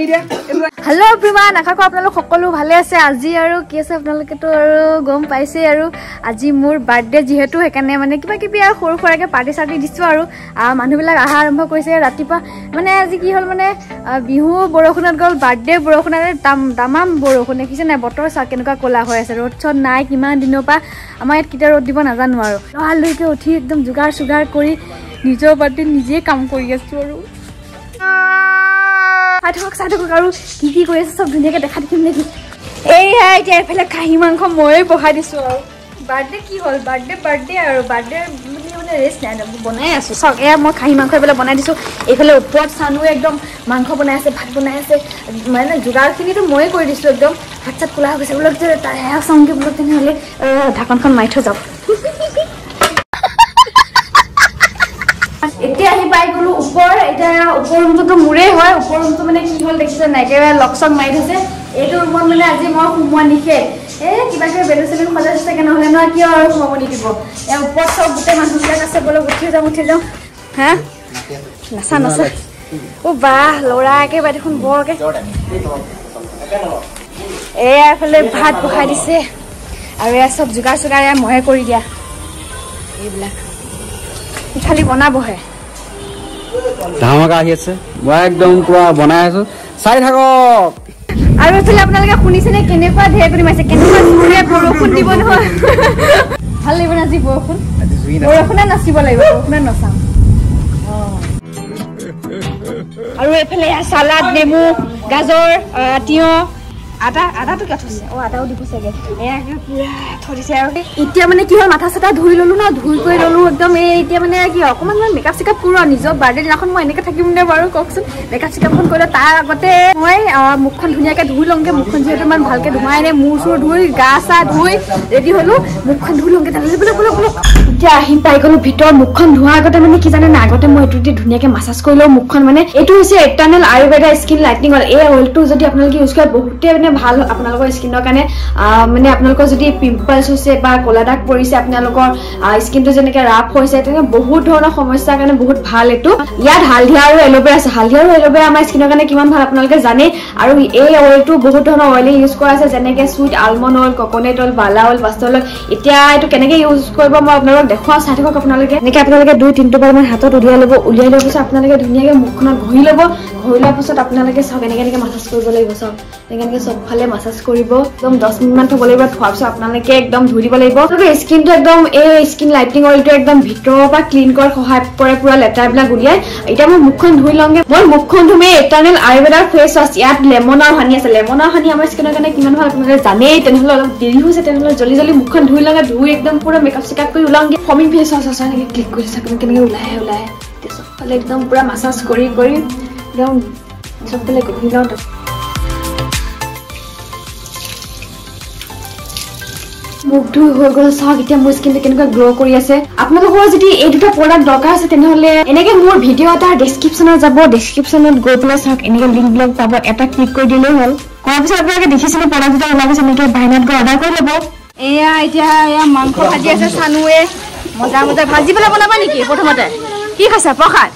Hello প্ৰিমান আশা কৰোঁ আপোনালোক সকলো ভালে আছে। আজি আৰু কি আছে আপোনালোকেতো আৰু গম পাইছেই আৰু আজি মোৰ বাৰ্থডে যিহেতু সেইকাৰণে মানে কিবা কিবি আৰু সৰু সুৰাকৈ পাৰ্টি চাৰ্টি দিছোঁ আৰু মানুহবিলাক অহা আৰম্ভ কৰিছে ৰাতিপুৱা। মানে আজি কি হ'ল মানে বিহু বৰষুণত গ'ল বাৰ্থডে বৰষুণত তাম তামাম বৰষুণ দেখিছে নাই বতৰ চাওক কেনেকুৱা ক'লা হৈ আছে। ৰ'দ চদ নাই কিমান দিনৰ পৰা আমাৰ ইয়াত কেতিয়া ৰ'দ দিব নাজানো আৰু। লৰালৰিকৈ উঠি একদম যোগাৰ চোগাৰ কৰি নিজৰ বাৰ্থডে নিজেই কাম কৰি আছোঁ আৰু। চাই থাকক চাই থাকক আৰু কি কি কৰি আছে চব ধুনীয়াকৈ দেখা দেখিম নেকি? এইয়া এতিয়া এফালে খাহী মাংস ময়ে বহাই দিছোঁ আৰু। বাৰ্থডে কি হ'ল? বাৰ্থডে বাৰ্থডে আৰু বাৰ্থডে বুলি মানে ৰেষ্ট নাই বনাই আছোঁ। চাওক এয়া মই খাহী মাংস এইফালে বনাই দিছোঁ। এইফালে ওপৰত চানুৱে একদম মাংস বনাই আছে ভাত বনাই আছে। মানে যোগাৰখিনিতো ময়ে কৰি দিছোঁ একদম। ভাত চাত কোলা হৈ গৈছে। বোলক যে তাৰ সেয়া চাওঁগৈ বোলক তেনেহ'লে ঢাকনখন মাৰি থৈ যাওক। ওপৰ ৰুমটোতো মোৰে হয় ওপৰ ৰুমটো মানে কি হ'ল নাই? একেবাৰে মাৰি থৈছে। এইটো ৰুমত মানে আজি মই সোমোৱা নিষেধ। এই কিবা কিবি সজাই নহ'লে কিয় আৰু সোমাব নিদিব? এই ওপৰত চব গোটেই মানুহবিলাক আছে বোলো উঠি যাওঁ উঠি যাওঁ। হা? নাচা নাচা। অ' বাহ ল'ৰা একেবাৰে দেখোন বৰকে। এয়া ভাত বহাই দিছে। আৰু এয়া চব যোগাৰ চোগাৰ এয়া ময়ে কৰি দিয়া। এইবিলাক। খালি বনাবহে। ধামাকা আহি আছে। মই একদম পুৰা বনাই আছো। চাই থাকক। আৰু এইফালে আপোনালোকে শুনিছেনে কেনেকুৱা ঢেৰকনি মাৰিছে। কেনেকুৱা জোৰে বৰষুণ দিব নহয়। ভাল লাগিব নে আজি বৰষুণ? বৰষুণে নাচিব লাগিব বৰষুণে নচাম আৰু এইফালে চালাড নেমু গাজৰ তিয়ঁহ। আদা আদাটো কিয় থৈছে অ আদাও দিব চাগে। এয়া থৈ দিছে আৰু এতিয়া মানে কি হ'ল মাথা চাথা ধুই ললো ন ধুই কৰি ললো একদম এই এতিয়া মানে কি হয়, অকণমান মানে মেকআপ চেকআপ কৰোঁ নিজৰ বাৰ্থডে দিনাখন মই এনেকৈ থাকিম নে বাৰু কওকচোন। মেকআপ চেকআপখন কৰিলে তাৰ আগতে মই মুখখন ধুনীয়াকৈ ধুই লওঁগৈ। মুখখন যিহেতু ইমান ভালকৈ ধুৱাই নাই মূৰ চুৰ ধুই গা চা ধুই ৰেডি হ'লো। মুখখন ধুই লওঁগৈ তেনেহ'লে বোলে বোলে বোলে এতিয়া আহি পাই গ'লো ভিতৰত। মুখখন ধোৱাৰ আগতে মানে কি জানে না আগতে মই এইটো দি ধুনীয়াকৈ মাছাজ কৰি লওঁ। মুখখন মানে এইটো হৈছে eternal Ayurveda skin lightening oil এই অইলটো যদি আপোনালোকে ইউজ কৰে বহুতে মানে ভাল আপোনালোকৰ স্কিনৰ কাৰণে। মানে আপোনালোকৰ যদি পিম্পলছ হৈছে বা ক'লা দাগ পৰিছে আপোনালোকৰ স্কিনটো যেনেকৈ ৰাফ হৈছে তেনেকৈ বহুত ধৰণৰ সমস্যাৰ কাৰণে বহুত ভাল এইটো। ইয়াত হালধীয়া আৰু এল'ভেৰা আছে। হালধীয়া আৰু এল'ভেৰা আমাৰ স্কিনৰ কাৰণে কিমান ভাল আপোনালোকে জানে। আৰু এই অইলটো বহুত ধৰণৰ অইলে ইউজ কৰা আছে যেনেকৈ sweet almond oil coconut oil Bala oil পাষ্টল oil এতিয়া এইটো কেনেকৈ ইউজ কৰিব মই আপোনালোকক দেখুৱাওঁ চাই থাকক আপোনালোকে। এনেকৈ আপোনালোকে দুই তিনিটো বাৰমান হাতত উলিয়াই ল'ব উলিয়াই লোৱাৰ পিছত আপোনালোকে ধুনীয়াকৈ মুখখনত ঘঁহি ল'ব। ঘঁহি লোৱাৰ পিছত আপোনালোকে চাওক এনেকৈ এনেকৈ মাছাজ কৰিব লাগিব চাওক। এনেকৈ এনেকৈ চবফালে মাছাজ কৰিব একদম দহ মিনিটমান থ'ব লাগিব থোৱাৰ পিছত আপোনালোকে একদম ধুই দিব লাগিব। স্কিনটো একদম এই স্কিন লাইটিং অইলটো একদম ভিতৰৰ পৰা ক্লিন কৰাত সহায় কৰে পুৰা লেতেৰাবিলাক উলিয়াই। এতিয়া মই মুখখন ধুই লওঁগে। মই মুখখন ধুমে এটাৰ্নেল আয়ুৰ্বেদাৰ ফেচ ৱাছ ইয়াত লেমনৰ হানি আছে। লেমনৰ হানি আমাৰ স্কিনৰ কাৰণে কিমান ভাল আপোনালোকে জানেই তেনেহ'লে অলপ দেৰি হৈছে তেনেহ'লে জল্দি জল্দি মুখখন ধুই লওঁগে ধুই একদম পুৰা মেকআপ চেকআপ কৰি ওলাওঁগে। ফমিং ফেচ ৱাছ আছে এনেকৈ ক্লিক কৰি চাওক কেনেকৈ ওলাই ওলাই চবফালে একদম পুৰা মাছাজ কৰি কৰি একদম ঘঁহি লওঁ। মুখ ধুই হৈ গ'ল চাওক এতিয়া মোৰ স্কিনটো কেনেকুৱা গ্ল' কৰি আছে। আপোনালোকৰ যদি এই দুটা প্ৰডাক্ট দৰকাৰ আছে তেনেহ'লে এনেকে মোৰ ভিডিঅ' এটা ডেছক্ৰিপশ্যনত যাব ডেছক্ৰিপশ্যনত গৈ পেলাই চাওক এনেকে লিংকবিলাক পাব এটা ক্লিক কৰি দিলেই হ'ল। কৰাৰ পিছত আপোনালোকে দেখিছিলে প্ৰডাক্ট দুটা ওলাই গৈছে এনেকে বাইনাত গৈ অৰ্ডাৰ কৰি ল'ব। এয়া এতিয়া এয়া মাংস ভাজি আছে চানুৱে। মজা মজা ভাজি পেলাই বনাবা নেকি প্ৰথমতে? কি খাইছা প্ৰসাদ?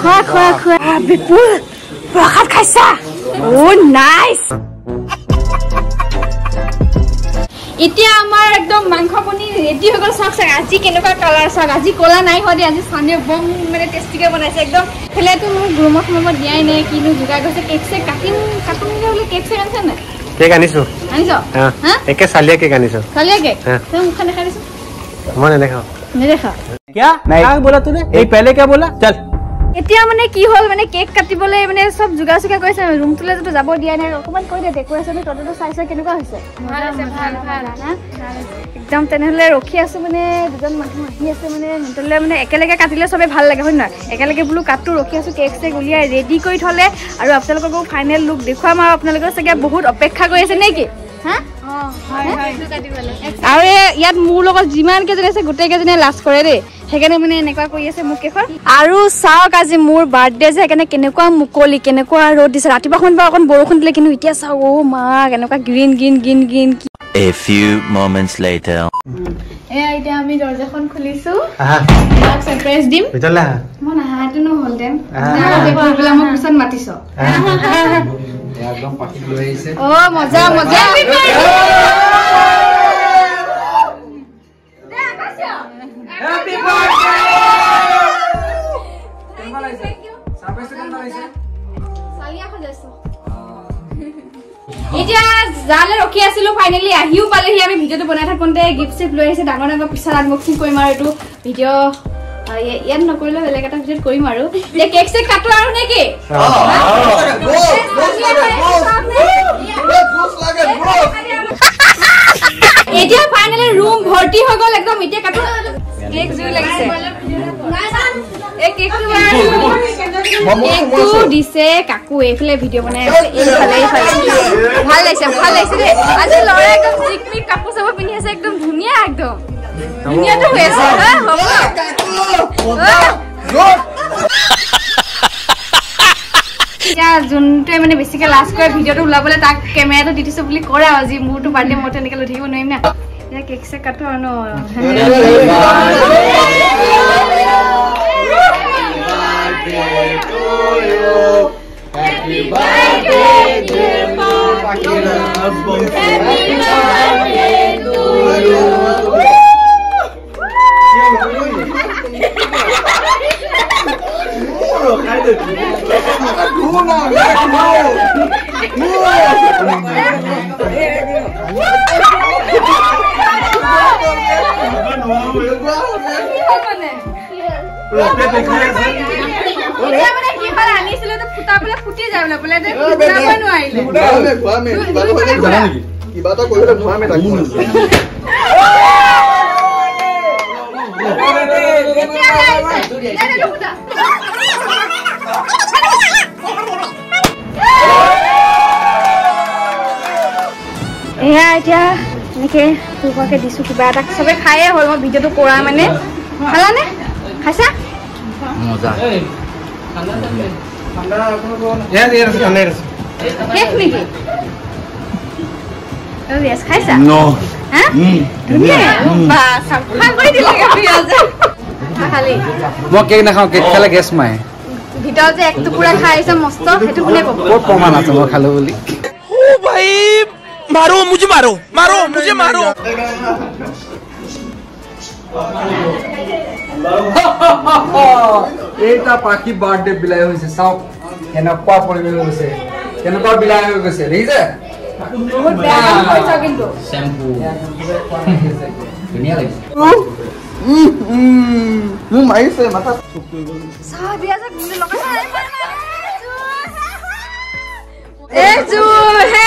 খোৱা খোৱা খোৱা। বিপুল প্ৰসাদ খাইছা? অ' নাইচ একদম মাংস পনীৰ ৰেডি হৈ গ'ল চাওক চাওক আজি কেনেকুৱা কালাৰ চাওক আজি ক'লা নাই হোৱা দেই আজি চানে বম মানে টেষ্টিকৈ বনাইছে একদম সেইফালেতো মোক ৰুমত সোমাব দিয়াই নাই কিনো যোগাৰ কৰিছে কেক চেক কাটিম কাটোঁগৈ বোলে কেক চেক আনিছে নাই কেক আনিছো আনিছ হা হা একে চালিয়া কেক আনিছো কালিয়া কেক হা। তই মুখখন দেখাই দিছো মই নেদেখাও নেদেখা क्या नहीं। क्या बोला तूने ये पहले क्या बोला चल এতিয়া মানে কি হ'ল মানে কেক কাটিবলৈ মানে চব যোগাৰ চোগাৰ কৰিছে ৰুমটোলৈ যদি যাব দিয়া নাই। অকণমান কৈ দে ডেক'ৰেশ্যনটো তহঁতেতো চাইছ কেনেকুৱা হৈছে? একদম তেনেহ'লে ৰখি আছো মানে দুজন মানুহ আহি আছে মানে সিহঁতলৈ মানে একেলগে কাটিলে চবে ভাল লাগে হয় নহয়? একেলগে বোলো কাটো ৰখি আছো কেক চেক উলিয়াই ৰেডি কৰি থ'লে আৰু আপোনালোককো ফাইনেল লুক দেখুৱাম আৰু আপোনালোকৰ চাগে বহুত অপেক্ষা কৰি আছে নেকি? হা? আৰু এই ইয়াত মোৰ লগত যিমান কেইজনী আছে গোটেই কেইজনীয়ে লাজ কৰে দেই। সেইকাৰণে মানে এনেকুৱা কৰি আছে মোক কেইখন। আৰু চাওক আজি মোৰ বাৰ্থডে যে সেইকাৰণে কেনেকুৱা মুকলি কেনেকুৱা ৰ'দ দিছে। ৰাতিপুৱা সময়ত বাৰু অকণ বৰষুণ দিলে কিন্তু এতিয়া চাওক অ' মা কেনেকুৱা green green green green A few moments later. এয়া এতিয়া আমি দৰ্জাখন খুলিছো। আহা। ছাৰপ্ৰাইজ দিম। ভিতৰলৈ আহা। মই নাহাটো নহ'ল দেন আহা। মই পিছত মাতিছ। আহা। এয়া একদম পাখিত লৈ আহিছে অ মজা মজা এতিয়া যালে ৰখি আছিলো ফাইনেলি আহিও পালেহি। আমি ভিডিঅ'টো বনাই থাকোঁতে গিফ্ট চিফ্ট লৈ আহিছে ডাঙৰ ডাঙৰ পিছত আনবক্সিং কৰিম আৰু এইটো ভিডিঅ' ইয়াত নকৰিলেও বেলেগ এটা ভিডিঅ'ত কৰিম আৰু এতিয়া কেক চেক কাটো আৰু নেকি এতিয়া ফাইনেলি ৰুম ভৰ্তি হৈ গ'ল একদম এতিয়া কাটো কেক জুই লাগিছে ভাল লাগিছে ভাল লাগিছে দেই আজি ল'ৰাই একদম চিকমিক কাপোৰ চাপোৰ পিন্ধি আছে একদম ধুনীয়া একদম এতিয়া যোনটোৱে মানে বেছিকে লাষ্ট কৰে ভিডিঅ'টো ওলাবলৈ তাক কেমেৰাটো দি দিছো বুলি কৰে আৰু আজি মোৰতো বাৰ্থডে মই তেনেকে লৈ থাকিব নোৱাৰিম না এতিয়া কেক চেক কাটো আৰু ন এতিয়া মানে সিফালে আনিছিলে তো ফুটাবলৈ ফুটি দে ফুটাবই নোৱাৰিলে কিবা এটা কৰিবলৈ ভৰামে তাকো এতিয়া এনেকে দিছো কিবা এটা। চবে খায়ে হ'ল মই ভিডিঅ'টো কৰা মানে। খালানে? খাইছা? মজা। শেষ নেকি? খাইছা? মই কেক নাখাওঁ কেক খালে গেছ মাৰে ভিতৰত যে এক টুকুৰা খাই আহিছে মস্ত সেইটো কোনে ক'ব? ক'ত প্ৰমাণ আছে মই খালো বুলি? भाई मारो मुझे मारो मारो मुझे मारो এইটা পাখি বাৰ্থডে বিলাই হৈছে চাওক কেনেকুৱা পৰিৱেশ হৈছে কেনেকুৱা বিলাই হৈ গৈছে দেখিছে বহুত বেয়া কাম কৰিছ কিন্তু ধুনীয়া লাগিছে মোক মাৰিছে মাথা চাহ দিয়া যে গুলি লগাইছে। এই জু, হে,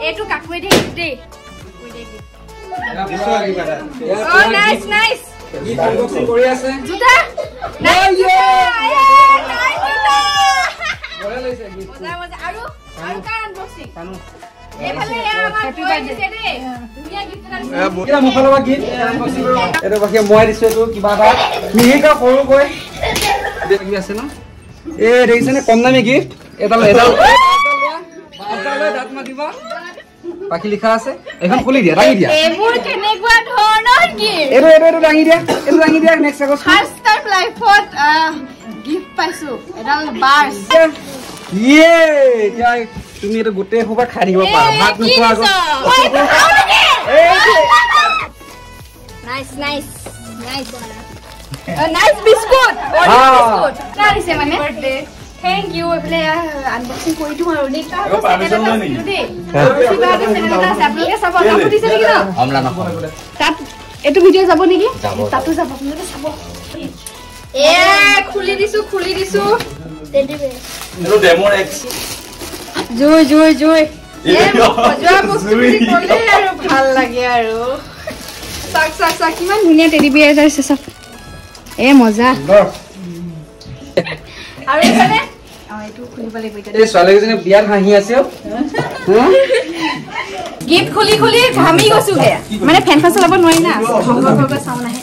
এইটো কাকুৱে দিয়ে gift দেই অ নাইচ নাইচ আনবক্সিং কৰি আছে জোতা নাইচ জোতা নাইচ জোতা টো। মজা মজা আৰু আৰু কাৰ আনবক্সিং মই দিছো এইটো কিবা এটা মিহিকৈ সৰুকৈ আছে ন এ দেখিছেনে কম দামী গিফ্ট এডাল এডাল বাৰটা লৈ দাঁত মাতিবা বাকী লিখা আছে এইখন খুলি দিয়া দাঙি দিয়া এইবোৰ কেনেকুৱা ধৰণৰ gift এইটো এইটো এইটো দাঙি দিয়া এইটো দাঙি দিয়া নেক্সট আগত ফাৰ্ষ্ট টাইম লাইফত গিফ্ট পাইছো এডাল বাৰ্ছ ইয়ে এতিয়া তুমি এইটো গোটেই সোপা খাই থাকিব পাৰা। ভাত নোখোৱা আগত নাইচ নাইচ এটা এটা এটা এইটো ভিডিঅ' যাব নেকি? তাতো যাব আপোনালোকে চাব। এ খুলি দিছো খুলি দিছো। জুই জুই জুই। এ, মোক সজোৱা বস্তু বুলি ক'লেই আৰু? ভাল লাগে আৰু। চাওক চাওক চাওক কিমান ধুনীয়া টেডি বিয়াৰ এটা আছে চাওক। এ মজা। আৰু এইফালে? অ, এইটো খুলিব লাগিব এতিয়া এই ছোৱালীকেইজনী বিয়াত হাঁহি আছে অ। হা? গিফ্ট খুলি খুলি ঘামি গৈছোগে। মানে ফেনখন চলাব নোৱাৰি না। চাউন আহে।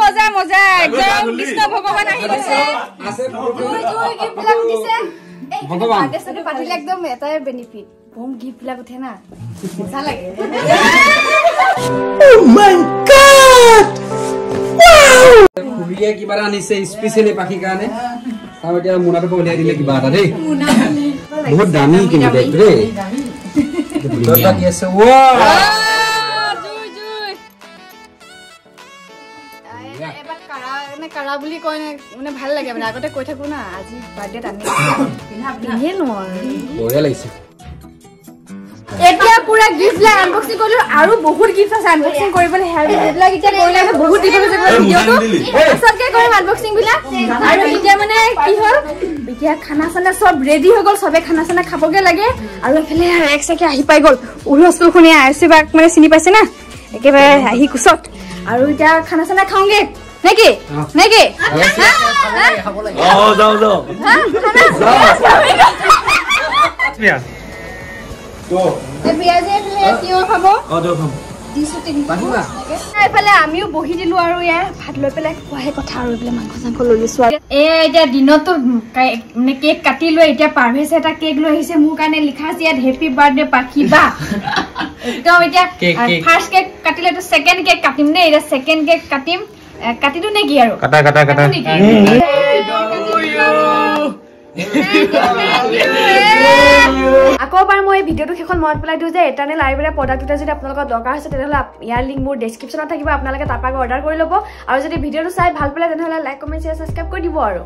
মজা মজা। একদম কৃষ্ণ ভগৱান আহি গৈছে আছে। জুই, জুই, gift বিলাক উঠিছে। এই, ভগৱান। birthday চাৰ্ডে পাতিলে একদম এটাই বেনিফিট বম গিফ্ট বিলাক উঠে না। মজা লাগে। খুৰীয়ে কিবা এটা আনিছে স্পেচিয়েলি পাখিৰ কাৰণে। তাৰ এতিয়া মোনাটোৰ পৰা উলিয়াই দিলে কিবা এটা দেই। বহুত দামী কিন্তু বেগটো দেই। ভিতৰত বা কি আছে? বুলি কয় নে মানে ভাল লাগে মানে আগতে কৈ থাকো না আজি বাৰ্থডেত আনি পিন্ধিয়ে নোৱাৰো বঢ়িয়া লাগিছে। এতিয়া পুৰা গিফ্ট বিলাক আনবক্সিং কৰিলো আৰু বহুত গিফ্ট আছে। আনবক্সিং কৰিবলৈ সেয়া এইবিলাক এতিয়া কৰিলে আকৌ বহুত দীঘল হৈ যাব ভিডিঅ'টো পাছতকে কৰিম আনবক্সিং বিলাক। আৰু এতিয়া মানে কি হ'ল এতিয়া খানা চানা চব ৰেডি হৈ গ'ল চবে খানা চানা খাবগে লাগে। আৰু এইফালে এক চাকে আহি পাই গ'ল। উৰস্কুল শুনি আই চি বাক মানে চিনি পাইছে না? একেবাৰে আহি কুচত। আৰু এতিয়া খানা চানা খাওঁগে। নেকি? নেকি? এইফালে আমিও বহি দিলো আৰু ইয়াৰ। ভাত লৈ পেলাই খোৱাহে কথা আৰু এইফালে মাংস চাংস লৈ লৈছো এ এতিয়া দিনতো মানে কেক কাটি লৈ এতিয়া পাৰ্ভেছে এটা কেক লৈ আহিছে। মোৰ কাৰণে লিখা আছে ইয়াত হেপী বাৰ্থডে পাখিবা একদম এতিয়া ফাৰ্ষ্ট কেক। কাটিলে এইটো ছেকেণ্ড কেক কাটিম দেই। এতিয়া ছেকেণ্ড কেক কাটিম। কাটি দিওঁ নেকি আৰু? কাটা কাটা কাটা? আকৌ এবাৰ মই এই ভিডিঅ'টো শেষত মনত পেলাই দিওঁ যে এটানেল আইবেৰা প্ৰডাক্ট দুটা যদি আপোনালোকৰ দৰকাৰ হৈছে তেনেহ'লে ইয়াৰ লিংক মোৰ ডেছক্ৰিপশ্যনত থাকিব। আপোনালোকে তাৰপৰা অৰ্ডাৰ কৰি ল'ব। আৰু যদি ভিডিঅ'টো চাই ভাল পালে তেনেহ'লে লাইক কমেণ্ট শ্বেয়াৰ ছাবস্ক্ৰাইব কৰি দিব আৰু।